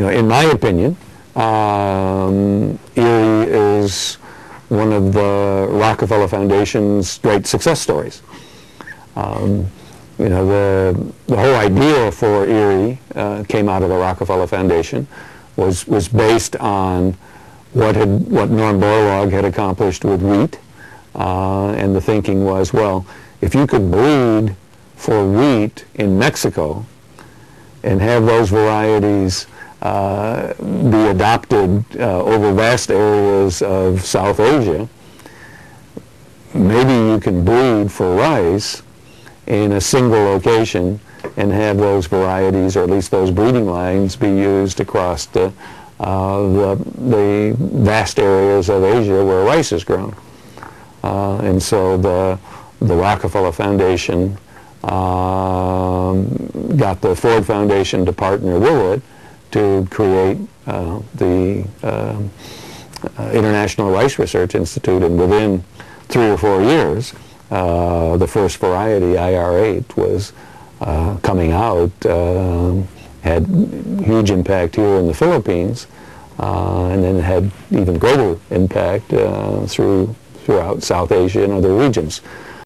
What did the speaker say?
you know, in my opinion, um, IRRI is one of the Rockefeller Foundation's great success stories. Um, you know, the, the whole idea for IRRI uh, came out of the Rockefeller Foundation, was, was based on what, had, what Norm Borlaug had accomplished with wheat. Uh, and the thinking was, well, if you could breed for wheat in Mexico and have those varieties uh, be adopted uh, over vast areas of South Asia, maybe you can breed for rice in a single location and have those varieties, or at least those breeding lines, be used across the, uh, the, the, vast areas of Asia where rice is grown. Uh, and so the, the Rockefeller Foundation um, got the Ford Foundation to partner with it to create uh, the um, uh, International Rice Research Institute, and within three or four years, uh, the first variety, IR8, was uh, coming out, um, had huge impact here in the Philippines, uh, and then had even greater impact through throughout South Asia and other regions.